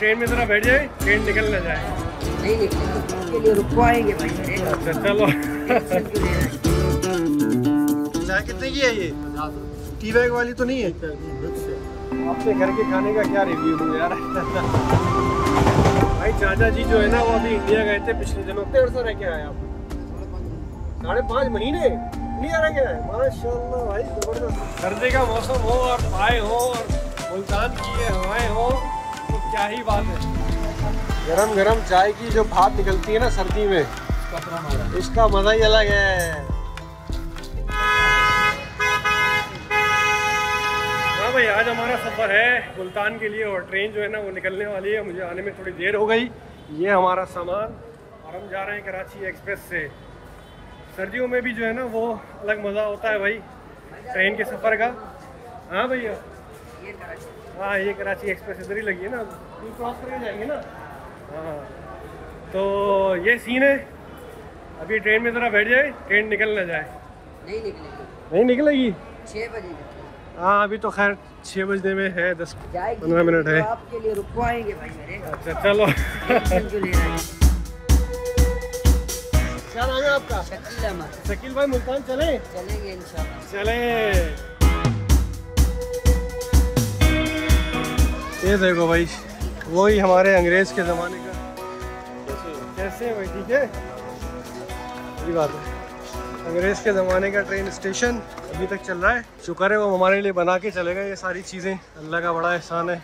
Train में जरा बैठ जाए ट्रेन निकल ना जाए। नहीं निकलेंगे रुकवाएँगे भाई। अच्छा चलो। रहे हैं? कितने की है ये? टी बैग वाली तो नहीं है? आपके घर के खाने का क्या रिव्यू दूँ यार? भाई चाचा जी जो है ना वो अभी इंडिया गए थे पिछले दिनों। कितने वर्ष रह के आए आप? साढ़े पाँच महीने? इंडिया रह के आए? माशाल्लाह भाई ज़बरदस्त। सर्दी का मौसम हो और आए हो और मुल्तान की हवाएँ हो। क्या ही बात है। गरम गरम चाय की जो भाप निकलती है ना सर्दी में इसका मज़ा ही। अलग है। हाँ भाई आज हमारा सफ़र है मुल्तान के लिए और ट्रेन जो है ना वो निकलने वाली है मुझे आने में थोड़ी देर हो गई। ये हमारा सामान और हम जा रहे हैं कराची एक्सप्रेस से। सर्दियों में भी जो है ना वो अलग मज़ा होता है भाई ट्रेन के सफ़र का। हाँ भैया। हाँ ये कराची एक्सप्रेस इधर ही लगी है ना ये क्रॉस करके जाएँगे ना? हाँ तो ये सीन है। अभी ट्रेन में ज़रा बैठ जाए ट्रेन निकल ना जाए। नहीं निकलेंगे। नहीं निकलेगी? छः बजे हाँ अभी तो खैर छः बजने में है दस पंद्रह मिनट है। तो आपके लिए रुकवाएँगे भाई मेरे। अच्छा चलो। क्यों हैं? नाम है आपका? शकील अहमद। शकील भाई मुल्तान चले? चलेंगे इंशाल्लाह। चले। ये देखो भाई, वही हमारे अंग्रेज़ के ज़माने का। कैसे भाई, ठीक है? सही बात है। अंग्रेज़ के ज़माने का ट्रेन स्टेशन अभी तक चल रहा है। शुक्र है वो हमारे लिए बना के चले गए, ये सारी चीज़ें। अल्लाह का बड़ा एहसान है।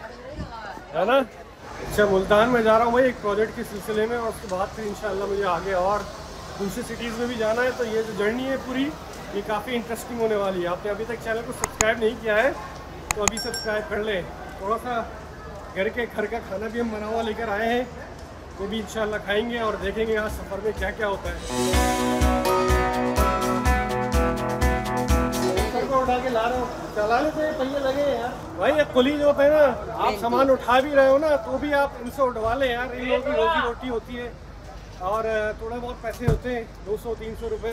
है ना? अच्छा मुल्तान में जा रहा हूँ भाई, एक प्रोजेक्ट के सिलसिले में, और उसके बाद फिर इंशाल्लाह मुझे आगे और दूसरी सिटीज़ में भी जाना है। तो ये जो जर्नी है पूरी, ये काफ़ी इंटरेस्टिंग होने वाली है। आपने अभी तक चैनल को सब्सक्राइब नहीं किया है तो अभी सब्सक्राइब कर लें। थोड़ा सा घर के घर का खाना भी हम बना हुआ लेकर आए हैं। वो भी इंशाल्लाह खाएँगे और देखेंगे यहाँ सफ़र में क्या क्या होता है। को उठा के ला रहा हूँ। चला लेते हैं पहिए लगे यार। भाई ये कुली जो हैं ना। आप सामान उठा भी रहे हो ना तो भी आप इनसे उठवा लें यार। इन लोगों की रोजी रोटी होती है। और थोड़े बहुत पैसे होते हैं दो सौ तीन सौ रुपये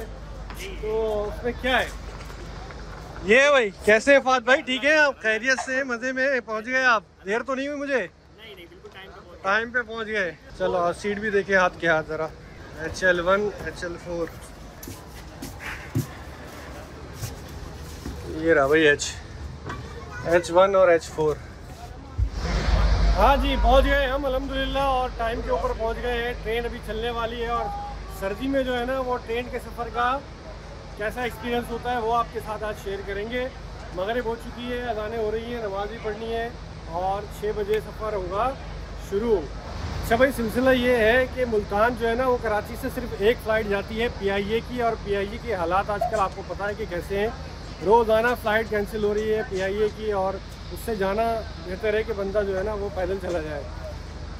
तो उसमें क्या है? ये भाई कैसे हैं फात भाई? ठीक है आप? खैरियत से मज़े में पहुँच गए आप? देर तो नहीं हुई मुझे? नहीं नहीं बिल्कुल टाइम पे टाइम पे पहुँच गए। चलो और सीट भी देखिए हाथ के हाथ ज़रा। H L one H L four ये रहा भाई एच एच वन और एच फोर हाँ जी पहुँच गए हम अल्हम्दुलिल्लाह और टाइम के ऊपर पहुँच गए हैं। ट्रेन अभी चलने वाली है और सर्दी में जो है ना वो ट्रेन के सफ़र का कैसा एक्सपीरियंस होता है वो आपके साथ आज शेयर करेंगे। मगरब हो चुकी है, अजानें हो रही हैं, नमाज़ भी पढ़नी है और छः बजे सफ़र होगा शुरू। अच्छा भाई, सिलसिला ये है कि मुल्तान जो है ना, वो कराची से सिर्फ़ एक फ़्लाइट जाती है पीआईए की और पीआईए के हालात आजकल आपको पता है कि कैसे हैं। रोज़ाना फ़्लाइट कैंसिल हो रही है पीआईए की और उससे जाना बेहतर है कि बंदा जो है ना, वो पैदल चला जाए।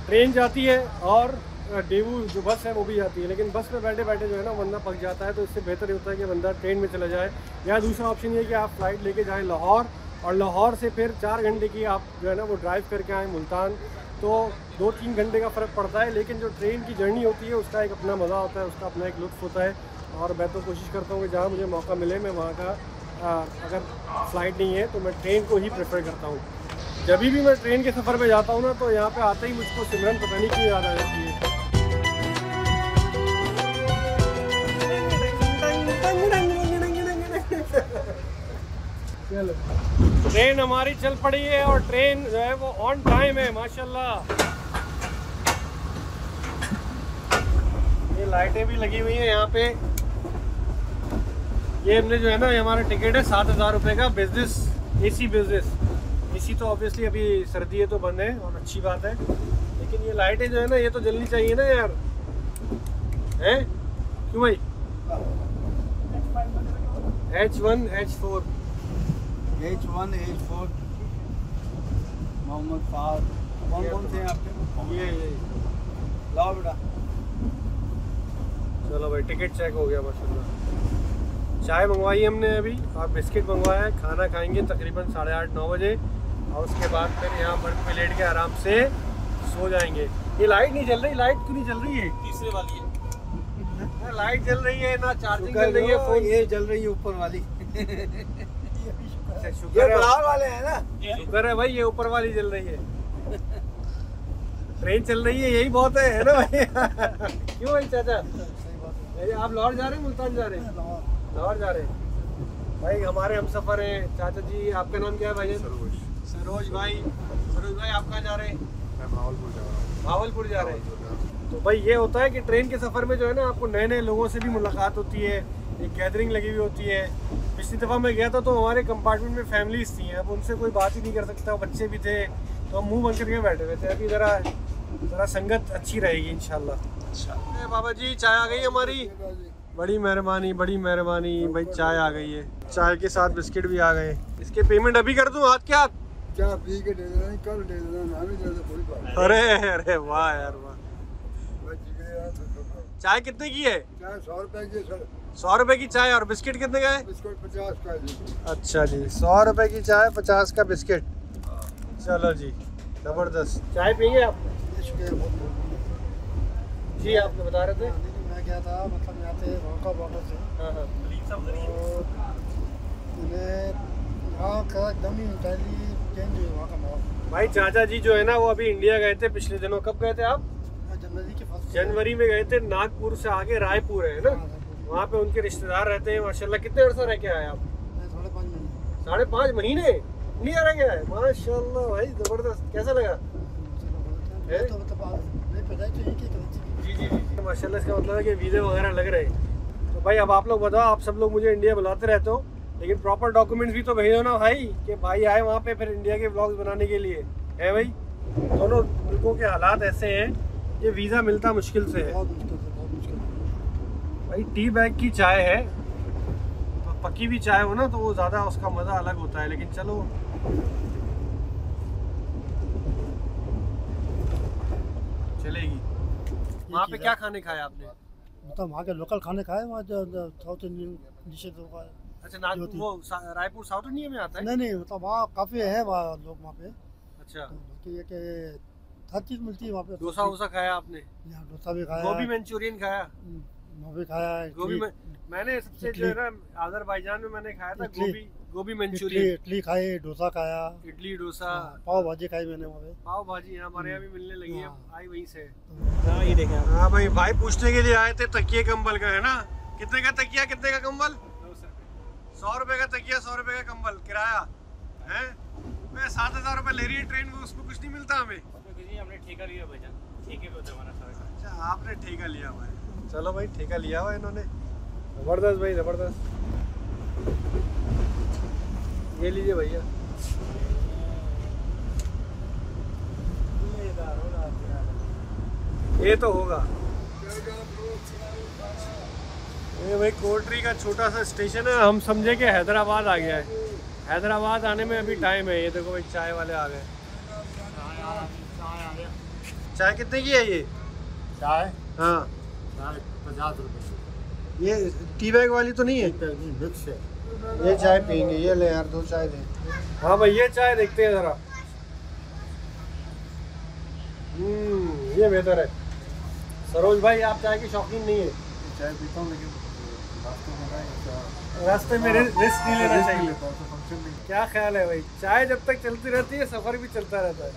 ट्रेन जाती है और डेवू जो बस है वो भी जाती है। लेकिन बस में बैठे बैठे जो है ना बंदा पक जाता है तो इससे बेहतर ये होता है कि बंदा ट्रेन में चला जाए। या दूसरा ऑप्शन ये कि आप फ़्लाइट लेके जाएँ लाहौर और लाहौर से फिर चार घंटे की आप जो है ना वो ड्राइव करके आएँ मुल्तान। तो दो तीन घंटे का फ़र्क पड़ता है लेकिन जो ट्रेन की जर्नी होती है उसका एक अपना मज़ा होता है उसका अपना एक लुत्फ़ होता है। और मैं तो कोशिश करता हूँ कि जहाँ मुझे मौका मिले मैं वहाँ का आ, अगर फ़्लाइट नहीं है तो मैं ट्रेन को ही प्रेफर करता हूँ। जब भी मैं ट्रेन के सफ़र पे जाता हूँ ना तो यहाँ पे आते ही मुझको सिमरन पता नहीं क्यों याद आ जाती है। ट्रेन हमारी चल पड़ी है और ट्रेन जो है वो ऑन टाइम है, माशाल्लाह। ये लाइटें भी लगी हुई हैं यहाँ पे। ये हमने जो है ना, ये हमारा टिकट है, सात हज़ार रुपये का बिज़नेस एसी बिज़नेस एसी तो ऑब्वियसली अभी सर्दी है तो बंद है और अच्छी बात है। लेकिन ये लाइटें जो है ना, ये तो जलनी चाहिए ना यार। हैं? क्यों भाई? H one H four H one H four Mohammad Fahad कौन कौन से हैं आपके ये। ये लाओ बेटा। चलो भाई टिकट चेक हो गया माशाल्लाह। चाय मंगवाई हमने अभी और बिस्किट मंगवाया है खाना खाएँगे तकरीबन साढ़े आठ नौ बजे और उसके बाद फिर यहाँ बर्फ़ पे लेट के आराम से सो जाएँगे। ये लाइट नहीं जल रही लाइट क्यों नहीं जल रही है? तीसरे वाली है। ना लाइट जल रही है ना चार्जिंग जल रही है फ़ोन ये जल रही है ऊपर वाली। अच्छा, ये शुक्र है वाले हैं ना। शुक्र है भाई ये ऊपर वाली जल रही है। ट्रेन चल रही है यही बहुत है है ना भाई? क्यों भाई चाचा? आप लाहौर जा रहे हैं मुल्तान जा रहे हैं? लाहौर जा रहे हैं। भाई हमारे हम सफ़र हैं। चाचा जी आपका नाम क्या है भाई? सरोज। सरोज भाई। सरोज भाई आप कहाँ जा रहे हैं? भावलपुर जा रहा हूँ। भावलपुर जा रहे हैं। तो भाई ये होता है कि ट्रेन के सफ़र में जो है ना आपको नए नए लोगों से भी मुलाकात होती है। एक गैदरिंग लगी हुई होती है। पिछली दफ़ा मैं गया था तो हमारे कंपार्टमेंट में फैमिलीज़ थी। अब उनसे कोई बात ही नहीं कर सकता। बच्चे भी थे। तो हम मुँह बंद करके बैठे हुए थे। अभी ज़रा ज़रा संगत अच्छी रहेगी इन अच्छा। बाबा जी चाय आ गई हमारी? बड़ी मेहरबानी बड़ी मेहरबानी। भाई चाय आ गई है। चाय के साथ बिस्किट भी आ गए। इसके पेमेंट अभी कर दूँ? हाथ के हाथ? क्या पी के दे देना कल दे देना अरे अरे वाह यार वाह। चाय कितने की है? क्या सौ रुपए की सर। सौ रुपए की चाय और बिस्किट कितने का है? बिस्कुट पचास का जी अच्छा जी सौ रुपए की चाय पचास का बिस्किट। चलो जी ज़बरदस्त। चाय पियेंगे आप? जी आपने बता रहे थे। मैं क्या था मतलब यहाँ पे रोका बॉर्डर से। हाँ हाँ। एकदम ही चेंज हुआ भाई चाचा जी जो है ना वो अभी इंडिया गए थे पिछले दिनों। कब गए थे आप? जनवरी के फ़र्स्ट जनवरी में गए थे नागपुर से आगे रायपुर है ना? वहाँ पे उनके रिश्तेदार रहते हैं माशाल्लाह। कितने अर्सा रह के आए आप? साढ़े पाँच महीने? महीने इंडिया रह गया है माशाल्लाह भाई ज़बरदस्त। कैसा लगा? नहीं जी जी जी माशाल्लाह इसका मतलब है कि वीज़े वगैरह लग रहे हैं। तो भाई अब आप लोग बताओ आप सब लोग मुझे इंडिया बुलाते रहते हो लेकिन प्रॉपर डॉक्यूमेंट्स भी तो भेजो ना भाई कि भाई आए वहाँ पे फिर इंडिया के ब्लॉग्स बनाने के लिए। है भाई? दोनों मुल्कों के हालात ऐसे हैं कि वीज़ा मिलता मुश्किल से है बहुत मुश्किल से बहुत मुश्किल से। भाई टी बैग की चाय है। तो पक्की भी चाय हो ना तो वो ज़्यादा उसका मज़ा अलग होता है लेकिन चलो। चलेगी। वहाँ पे क्या खाने खाए आपने? मतलब वहाँ के लोकल खाने खाए वहाँ साउथ इंडियन डिशेज हो अच्छा नागपुर वो रायपुर साउथ इंडिया में आता है? नहीं नहीं मतलब वहाँ काफ़ी है वहाँ लोग वहाँ पे। अच्छा। तो हर चीज़ मिलती है वहाँ पे। डोसा वोसा खाया आपने? यहाँ डोसा भी खाया। गोभी मंचूरियन खाया? हम्म, वो भी खाया है गोभी में मैंने सबसे जो है ना अजरबैजान में मैंने खाया था गोभी गोभी मंचूरियन। इडली खाई डोसा खाया। इडली डोसा। हाँ, पाव भाजी खाई मैंने वहाँ पे। पाव भाजी यहाँ हमारे यहाँ भी मिलने लगी है। हाँ। आई वहीं से। हाँ ये देखें हाँ भाई भाई पूछने के लिए आए थे तकिए कंबल का है ना? कितने का तकिया कितने का कंबल? सौ रुपए का तकिया सौ रुपए का कंबल किराया। है? मैं सात हज़ार रुपए ले रही है ट्रेन में उसमें कुछ नहीं मिलता हमें। हमने ठेका लिया भैया ठेके पे होता हमारा सारा अच्छा आपने ठेका लिया हुआ है चलो भाई ठेका लिया हुआ इन्होंने। ज़बरदस्त भाई ज़बरदस्त। ये लीजिए भैया। ये तो होगा। ये भाई कोटरी का छोटा सा स्टेशन है हम समझे कि हैदराबाद आ गया है। हैदराबाद आने में अभी टाइम है ये देखो भाई चाय वाले आ गए। चाय कितने की है ये? चाय? हाँ। पचास रुपये ये टी बैग वाली तो नहीं है? मिक्स है। ये चाय पियेंगे ये ले यार दो चाय दे। हाँ भाई ये चाय देखते हैं जरा। हम्म ये बेहतर है। सरोज भाई आप चाय के शौकीन नहीं है। चाय पीता हूँ लेकिन रास्ते में ना रास्ते में रिस्क नहीं लेना चाहिए। क्या ख्याल है भाई? चाय जब तक चलती रहती है सफ़र भी चलता रहता है।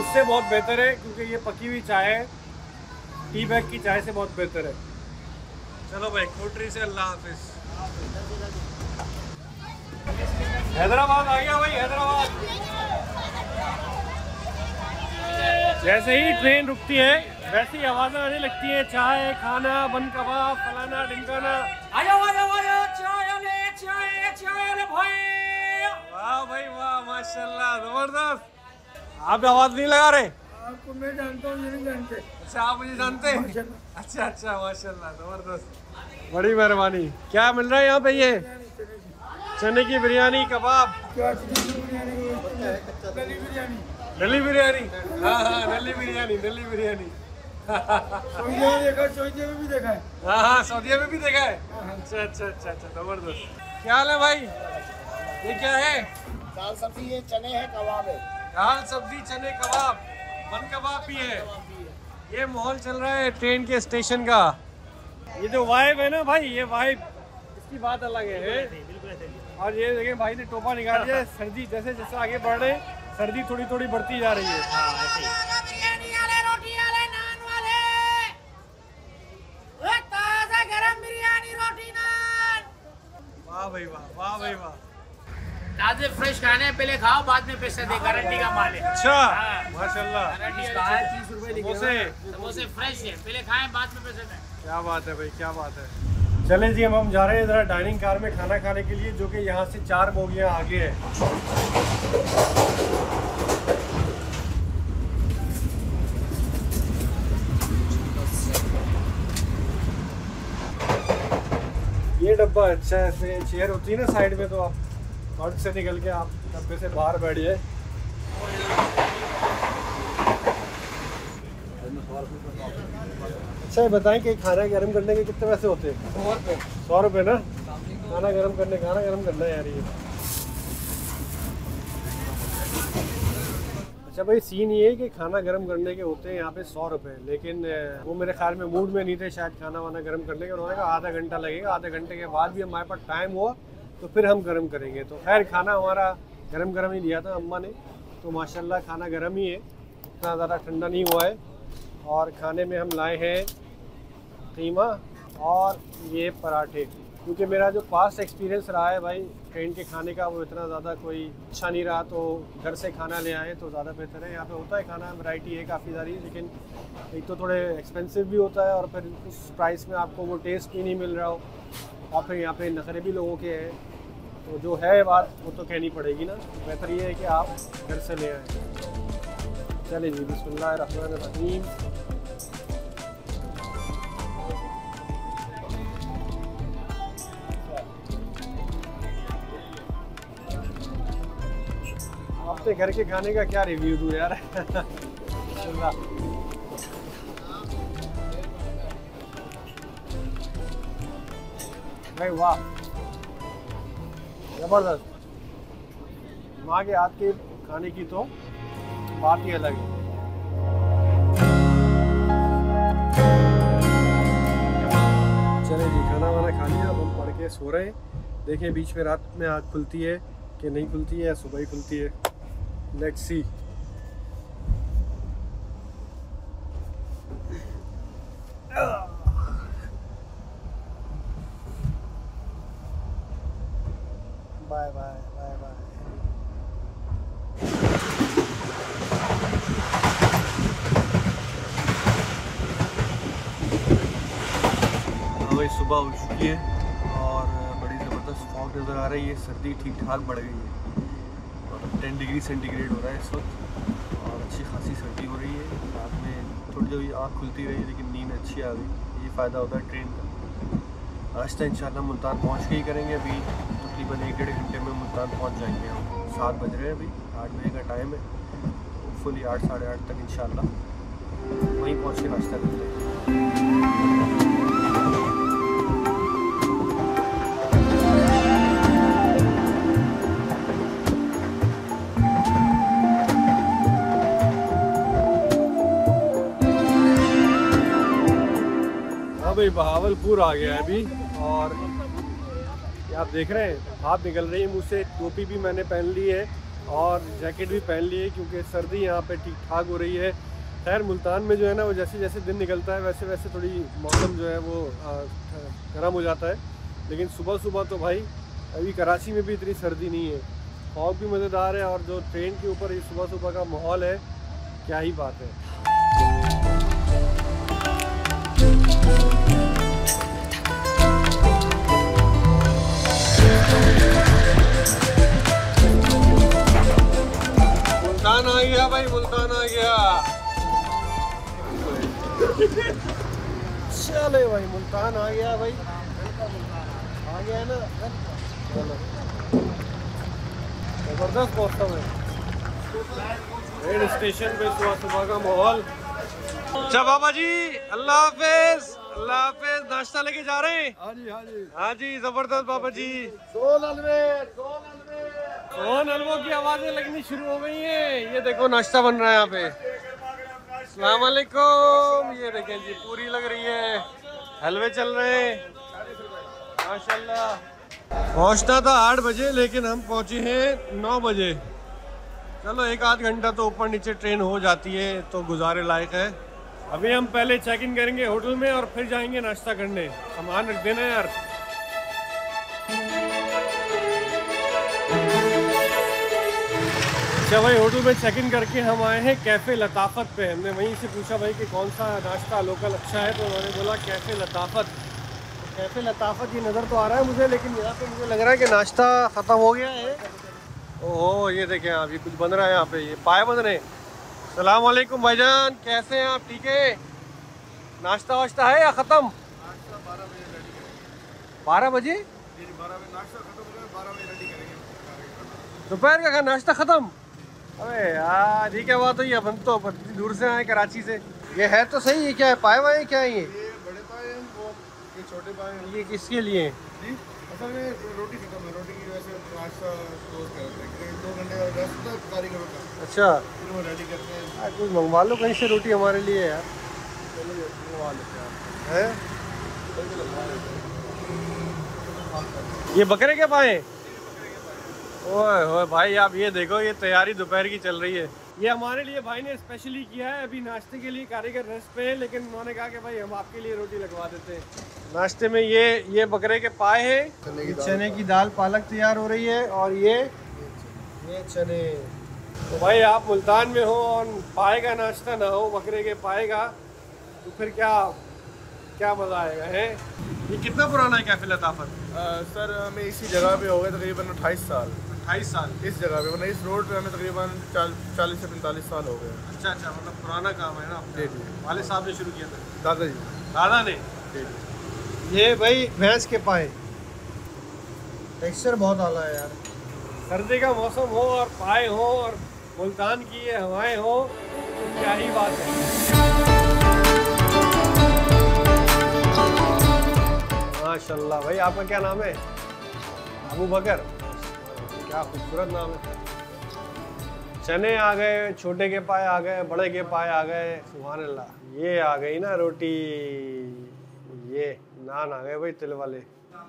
उससे बहुत बेहतर है क्योंकि ये पकी हुई चाय है। टी बैग की चाय से बहुत बेहतर है। चलो भाई कोटरी से अल्लाह हाफिज। हैदराबाद आ गया भाई हैदराबाद। जैसे ही ट्रेन रुकती है वैसे ही आवाज़ें आने लगती है। चाय खाना बन कबाब फलाना ढिमकाना। आयो आयो आयो चाय ले चाय चाय ले भाई। वाह भाई वाह माशाल्लाह ज़बरदस्त। आप आवाज़ नहीं लगा रहे? आपको मैं जानता हूँ ये नहीं जानते। अच्छा आप मुझे जानते हैं? अच्छा अच्छा माशाल्लाह ज़बरदस्त। बड़ी मेहरबानी। क्या मिल रहा है यहाँ पे ये? चने की बिरयानी कबाब। क्या बिरयानी? हाँ हाँ नली बिरयानी नली बिरयानी। सऊदी में देखा सऊदी में भी देखा है। हाँ हाँ सऊदीया में भी देखा है? अच्छा अच्छा अच्छा अच्छा ज़बरदस्त। क्या हाल है भाई? ये क्या है? दाल सब्ज़ी ये चने हैं कबाब है। दाल सब्ज़ी चने कबाब। कबाब भी है। ये माहौल चल रहा है ट्रेन के स्टेशन का। ये जो वाइब है ना भाई ये वाइब इसकी बात अलग है। और ये देखें भाई ने टोपा निकाल दिया सर्दी जैसे जैसे आगे बढ़ रहे सर्दी थोड़ी थोड़ी बढ़ती जा रही है। वाह भाई वाह वाह भाई वाह। ताजे फ्रेश खाने पहले खाओ बाद में पैसे दे गारंटी का माल है। अच्छा हाँ। माशाल्लाह तीस रुपए समोसे। समोसे फ्रेश है पहले खाएँ बाद में पैसे दें क्या बात है भाई क्या बात है। चले जी हम हम जा रहे हैं ज़रा डाइनिंग कार में खाना खाने के लिए जो कि यहाँ से चार बोगियाँ आगे है। ये डब्बा अच्छा है इसमें चेयर होती है ना साइड में तो आप फ़र्क से निकल के आप डब्बे से बाहर बैठ जाए अच्छा ये बताएँ कि खाना गर्म करने के कितने पैसे होते हैं? सौ रुपये सौ रुपये ना? खाना गर्म करने खाना गर्म करना है यार ये। अच्छा भाई सीन ये है कि खाना गर्म करने के होते हैं यहाँ पे सौ रुपये लेकिन वो मेरे ख्याल में मूड में नहीं थे शायद खाना वाना गर्म करने के उन्होंने कहा आधा घंटा लगेगा आधे घंटे के बाद भी हमारे पास टाइम हुआ। तो फिर हम गर्म करेंगे। तो खैर, खाना हमारा गर्म गर्म ही दिया था अम्मा ने। तो माशाल्लाह, खाना गर्म ही है। इतना ज़्यादा ठंडा नहीं हुआ है। और खाने में हम लाए हैं कीमा और ये पराठे। क्योंकि मेरा जो पास्ट एक्सपीरियंस रहा है भाई ट्रेन के खाने का वो इतना ज़्यादा कोई अच्छा नहीं रहा। तो घर से खाना ले आए तो ज़्यादा बेहतर है। यहाँ पे होता है खाना वैरायटी है काफ़ी सारी, लेकिन एक तो थोड़े एक्सपेंसिव भी होता है और फिर उस प्राइस में आपको वो टेस्ट भी नहीं मिल रहा हो। और फिर यहाँ पे नखरे भी लोगों के हैं। तो जो है बात, वो तो कहनी पड़ेगी ना। बेहतर ये है कि आप घर से ले आए। चलिए जी अपने घर के खाने का क्या रिव्यू दूँ यार? भाई वाह ज़बरदस्त। माँ के हाथ के खाने की तो बात ही अलग है। चले जी, खाना वाना खा लिया अब हम पढ़ के सो रहे हैं। देखें, बीच में रात में आँख खुलती है कि नहीं खुलती है या सुबह ही खुलती है। लेट्स सी सुबह हो चुकी है और बड़ी ज़बरदस्त फॉग नज़र आ रही है। सर्दी ठीक ठाक बढ़ गई है। और टेन डिग्री सेंटीग्रेड हो रहा है इस वक्त और अच्छी खासी सर्दी हो रही है। रात में थोड़ी देर आँख खुलती रही, लेकिन नींद अच्छी आ गई। ये फ़ायदा होता है ट्रेन का। आज तो इंशाल्लाह मुल्तान पहुँच के ही करेंगे अभी। तकरीबन एक डेढ़ घंटे में मुल्तान पहुँच जाएँगे हम। सात बज रहे हैं अभी। आठ बजे का टाइम है। फुली आठ, साढ़े आठ तक इंशाल्लाह। वहीं पहुँच के नाश्ता करते हैं। भाई बहावलपुर आ गया अभी और आप देख रहे हैं, भाप निकल रही है मुँह से, टोपी भी मैंने पहन ली है और जैकेट भी पहन ली है क्योंकि सर्दी यहाँ पे ठीक ठाक हो रही है। खैर, मुल्तान में जो है ना, वो जैसे जैसे दिन निकलता है, वैसे वैसे थोड़ी मौसम जो है वो गर्म हो जाता है। लेकिन सुबह सुबह तो भाई, अभी कराची में भी इतनी सर्दी नहीं है। फॉग भी मज़ेदार है और जो ट्रेन के ऊपर ये सुबह सुबह का माहौल है, क्या ही बात है। भाई मुल्तान आ गया। चले भाई मुल्तान आ गया भाई। आ गया ना। चलो। ज़बरदस्त मौसम है। रेल स्टेशन पे सुबह सुबह का माहौल। अच्छा बाबा जी अल्लाह हाफिज अल्लाह हाफिज नाश्ता लेके जा रहे हैं? हाँ जी हाँ जी। हाँ जी ज़बरदस्त बाबा जी। सोल अलवे सोल अलवे सोन हलवों की आवाज़ें लगनी शुरू हो गई हैं। ये देखो, नाश्ता बन रहा है यहाँ पे। अस्सलाम वालेकुम ये देखें जी, पूरी लग रही है। हलवे चल रहे हैं। माशाल्लाह। पहुँचना था आठ बजे, लेकिन हम पहुँचे हैं नौ बजे। चलो, एक आध घंटा तो ऊपर नीचे ट्रेन हो जाती है तो गुजारे लायक है। अभी हम पहले चेक इन करेंगे होटल में और फिर जाएँगे नाश्ता करने। सामान रख देना यार। अच्छा भाई होटल में चेक इन करके हम आए हैं कैफ़े लताफ़त पे। हमने वहीं से पूछा भाई कि कौन सा नाश्ता लोकल अच्छा है तो उन्होंने बोला कैफ़े लताफ़त तो कैफ़े लताफ़त ये नज़र तो आ रहा है मुझे लेकिन यहाँ पे मुझे लग रहा है कि नाश्ता ख़त्म हो गया है। ओहो ये देखें आप ये कुछ बन रहा है यहाँ पे ये पाए बन रहे हैं। सलाम वालेकुम भाईजान कैसे हैं आप ठीक है? नाश्ता वाश्ता है या ख़त्म? बारह बजे दोपहर का नाश्ता ख़त्म? अबे यार ये क्या बात हुई? अपन तो इतनी दूर से आए कराची से। ये है तो सही ये क्या है? पाए वाए क्या है ये? ये बड़े पाए हैं वो ये छोटे पाए हैं। ये किसके लिए? है? जी असल में रोटी खत्म है रोटी की वजह से नाश्ता क्लोज कर देते हैं दो घंटे का रेस्ट होता है कारीगरों का अच्छा। फिर वो रेडी करते हैं। कुछ मंगवा लो कहीं से रोटी हमारे लिए यार। चलो ये मंगवा लेते हैं ये बकरे के पाए? हैं? ओए ओए भाई आप ये देखो ये तैयारी दोपहर की चल रही है। ये हमारे लिए भाई ने स्पेशली किया है अभी नाश्ते के लिए कारीगर रेस्ट पे है लेकिन उन्होंने कहा कि भाई हम आपके लिए रोटी लगवा देते हैं। नाश्ते में ये ये बकरे के पाए हैं। चने की दाल। चने की दाल पालक तैयार हो रही है और ये ये चने। तो भाई आप मुल्तान में हो और पाए का नाश्ता ना हो बकरे के पाए का तो फिर क्या क्या मज़ा आएगा है? ये कितना पुराना है कैफ़े लताफत? सर हमें इसी जगह पे हो गए तकरीबन अट्ठाईस साल। अट्ठाईस साल। इस जगह पे मतलब इस रोड पे हमें तकरीबन चालीस से पैंतालीस साल हो गए। अच्छा अच्छा मतलब पुराना काम है ना जी, जी। वाले साहब ने शुरू किया था? दादाजी। दादा ने? जी जी। ये भाई भैंस के पाए। टेक्सचर बहुत आला है यार। सर्दी का मौसम हो और पाए हो और मुल्तान की ये हवाएँ हो तो क्या ही बात है। माशाल्लाह भाई आपका क्या नाम है? अबू बकर। क्या खूबसूरत नाम है। चने आ गए, छोटे के पाए आ गए, बड़े के पाए आ गए सुबहान अल्लाह ये आ गई ना रोटी। ये नान आ गए भाई, तिल वाले।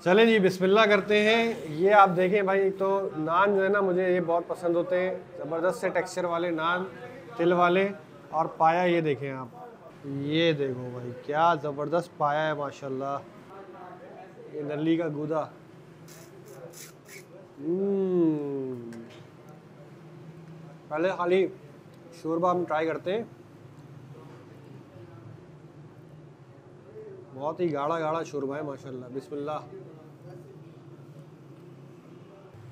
चले जी, बिस्मिल्लाह करते हैं। ये आप देखें भाई तो नान जो है ना, मुझे ये बहुत पसंद होते हैं। ज़बरदस्त से टेक्सचर वाले नान, तिल वाले और पाया ये देखें आप। ये देखो भाई, क्या ज़बरदस्त पाया है, माशाल्लाह। ये नली का गूदा। पहले खाली शोरबा हम ट्राई करते हैं। बहुत ही गाढ़ा गाढ़ा शोरबा है, माशाल्लाह। बिस्मिल्लाह।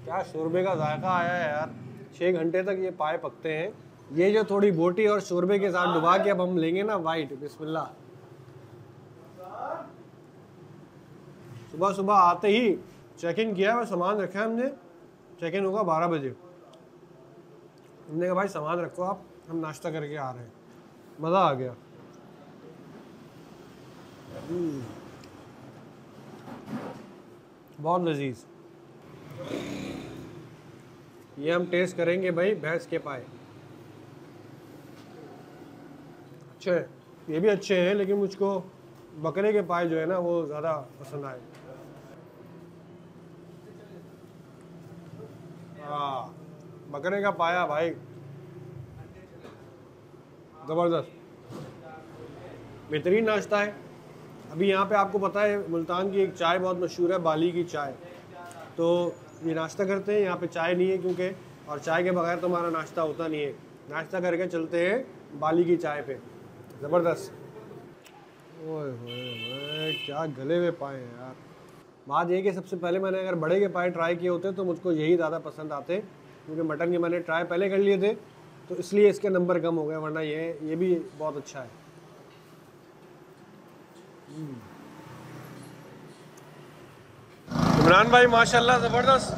क्या शोरबे का जायका आया है यार। छः घंटे तक ये पाए पकते हैं। ये जो थोड़ी बोटी और शोरबे के साथ डुबा के अब हम लेंगे ना वाइट बिस्मिल्लाह। सुबह सुबह आते ही चेक इन किया है सामान रखा है हमने। चेक इन होगा बारह बजे। हमने कहा, भाई, सामान रखो आप, हम नाश्ता करके आ रहे हैं। मज़ा आ गया। बहुत लजीज। ये हम टेस्ट करेंगे भाई, भैंस के पाए। अच्छे ये भी अच्छे हैं, लेकिन मुझको बकरे के पाए जो है ना, वो ज़्यादा पसंद आए। बकरे का पाया भाई। ज़बरदस्त। बेहतरीन नाश्ता है। अभी यहाँ पे आपको पता है, मुल्तान की एक चाय बहुत मशहूर है, बाली की चाय। तो ये नाश्ता करते हैं, यहाँ पे चाय नहीं है क्योंकि, और चाय के बगैर तो हमारा नाश्ता होता नहीं है। नाश्ता करके चलते हैं बाली की चाय पे। ज़बरदस्त। ओए होए क्या गले हुए पाए हैं यार। बात ये कि सबसे पहले मैंने अगर बड़े के पाए ट्राई किए होते तो मुझको यही ज़्यादा पसंद आते क्योंकि मटन के मैंने ट्राई पहले कर लिए थे तो इसलिए इसके नंबर कम हो गए वरना ये ये भी बहुत अच्छा है। इमरान भाई माशाल्लाह ज़बरदस्त।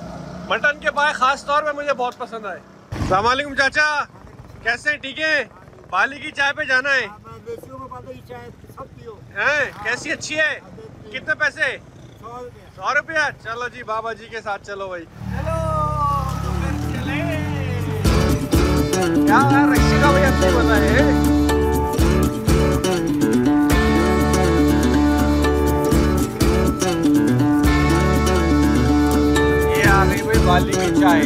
मटन के पाए ख़ास तौर पे मुझे बहुत पसंद आए। सलामकुम चाचा। कैसे हैं? ठीक है? बाली की चाय पे जाना है। हैं कैसी अच्छी है। कितने पैसे? सौ रुपया? चलो जी बाबा जी के साथ चलो भाई। क्या यार रक्शी का भाई अच्छी बताए? ये आ गई भाई बाली की चाय।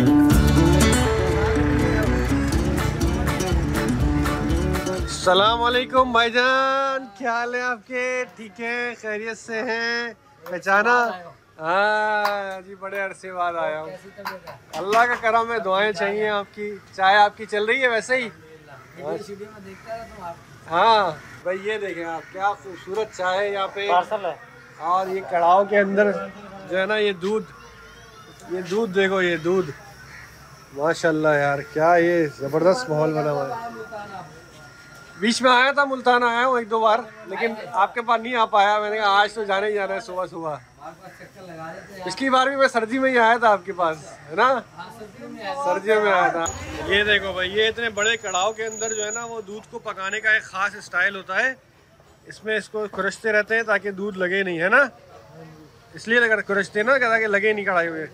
सलाम वालेकुम भाईजान क्या हाल है आपके? ठीक है खैरियत से हैं? पहचाना हाँ जी बड़े अरसे बाद आया हूँ। अल्लाह का करम है दुआएँ चाहिए आपकी। चाय आपकी चल रही है वैसे ही? हाँ। भाई ये देखें आप क्या खूबसूरत चाय है यहाँ पे। है। और ये कड़ाव के अंदर जो है ना ये दूध ये दूध देखो ये दूध। माशाल्लाह यार क्या ये ज़बरदस्त माहौल बना हुआ है। बीच में आया था, मुल्तान आया हूँ एक दो बार, लेकिन आपके पास नहीं आ पाया। मैंने कहा, आज तो जाने ही जाना है, सुबह सुबह। पिछली बार भी मैं सर्दी में ही आया था आपके पास, है ना? सर्दियों में आया था। ये देखो भाई, ये इतने बड़े कड़ाव के अंदर जो है ना, वो दूध को पकाने का एक ख़ास स्टाइल होता है। इसमें इसको खुरचते रहते हैं ताकि दूध लगे नहीं, है ना? इसलिए लगा खुरचते ना, ताकि लगे नहीं कढ़ाई हुए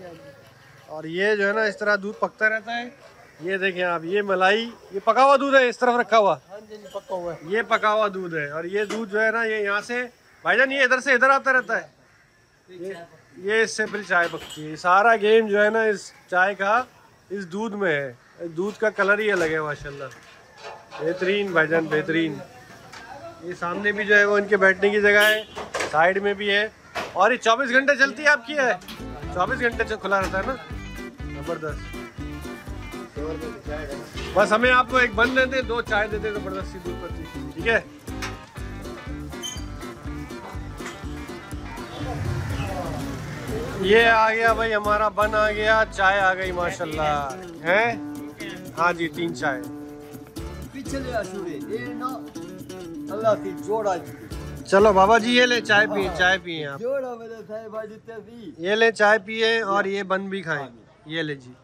और ये जो है ना, इस तरह दूध पकता रहता है। ये देखें आप ये मलाई ये पका हुआ दूध है इस तरफ़ रखा हुआ। पक्का हुआ है। ये पका हुआ दूध है और ये दूध जो है ना ये यहाँ से भाईजान ये इधर से इधर आता रहता है। ये ये इससे फिर चाय पकती है। सारा गेम जो है ना इस चाय का इस दूध में है। दूध का कलर ही अलग है माशाल्लाह। बेहतरीन भाईजान बेहतरीन। ये सामने भी जो है वो इनके बैठने की जगह है साइड में भी है। और ये 24 घंटे चलती है आपकी है? 24 घंटे खुला रहता है ना? ज़बरदस्त। बस हमें आपको एक बन देते दो चाय देते ज़बरदस्ती दूध पत्ती। ठीक है? ये आ गया भाई हमारा बन आ गया चाय आ गई माशाल्लाह। है? हाँ जी तीन चाय। पिछले अशुरे ये ना अल्लाह की जोड़ा चलो बाबा जी ये ले चाय पिए चाय पिए आप। जोड़ा मेरे साहब ये ले चाय पिए और ये बन भी खाएँ। ये ले जी।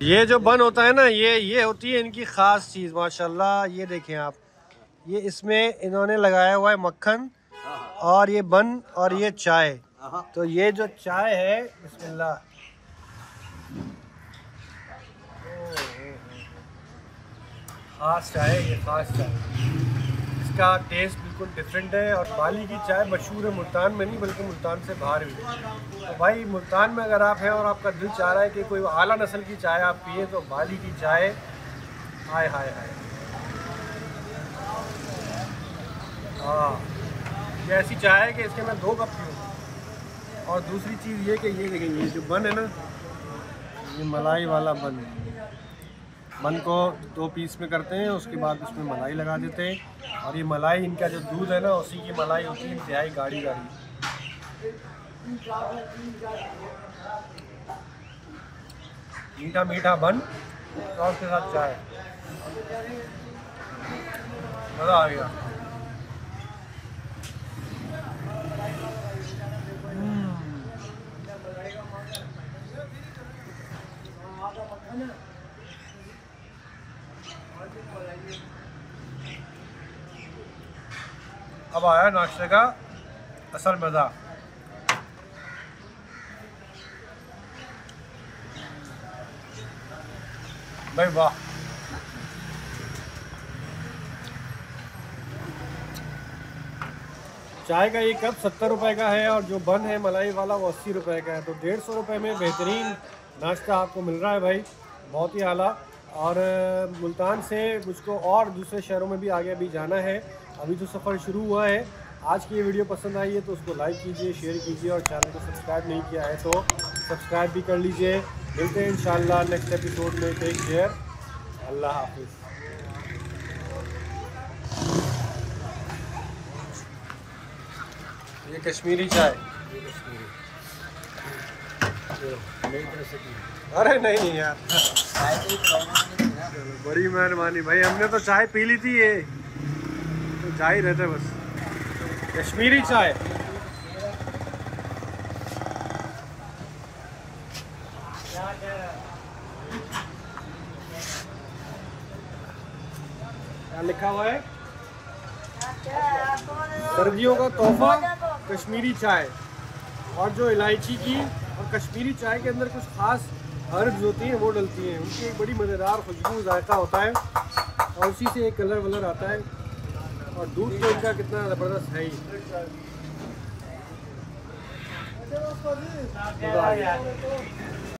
ये जो बन होता है ना ये ये होती है इनकी ख़ास चीज़ माशाल्लाह ये देखें आप। ये इसमें इन्होंने लगाया हुआ है मक्खन और ये बन और ये चाय। तो ये जो चाय है बिस्मिल्लाह। खास चाय ये खास चाय। इसका टेस्ट बिल्कुल डिफरेंट है और बाली की चाय मशहूर है, मुल्तान में नहीं, बल्कि मुल्तान से बाहर भी। तो भाई, मुल्तान में अगर आप हैं और आपका दिल चाह रहा है कि कोई आला नस्ल की चाय आप पिए तो बाली की चाय, हाय हाय हाय। हाँ ये ऐसी चाय है कि इसके मैं दो कप पीऊँ। और दूसरी चीज़ ये कि ये देखें ये जो बन है ना, ये मलाई वाला बन। बन को दो पीस में करते हैं, उसके बाद उसमें मलाई लगा देते हैं। और ये मलाई, इनका जो दूध है ना, उसी की मलाई होती है, इंतहाई गाढ़ी गाढ़ी। मीठा मीठा बन, और उसके साथ चाय। मज़ा आ गया। अब आया नाश्ते का असल मज़ा। भाई वाह। चाय का ये कप सत्तर रुपए का है और जो बन है मलाई वाला वो अस्सी रुपए का है। तो डेढ़ सौ रुपये में बेहतरीन नाश्ता आपको मिल रहा है भाई, बहुत ही आला। और मुल्तान से मुझको और दूसरे शहरों में भी आगे अभी जाना है। अभी जो सफ़र शुरू हुआ है आज की ये वीडियो पसंद आई है तो उसको लाइक कीजिए शेयर कीजिए और चैनल को सब्सक्राइब नहीं किया है तो सब्सक्राइब भी कर लीजिए। मिलते हैं इंशाल्लाह नेक्स्ट एपिसोड में। टेक केयर अल्लाह हाफिज़। ये कश्मीरी चाय। अरे नहीं नहीं यार। बड़ी मेहरबानी। भाई हमने तो चाय पी ली थी ये। तो जा ही रहते बस। कश्मीरी चाय। क्या लिखा हुआ है? सर्दियों का तोहफा, कश्मीरी चाय। और जो इलायची की और कश्मीरी चाय के अंदर कुछ खास हर्ब्स होती हैं, वो डलती हैं। उनकी एक बड़ी मज़ेदार खुशबू, जायका होता है। और उसी से एक कलर वलर आता है। और दूध तो इनका कितना ज़बरदस्त है ही।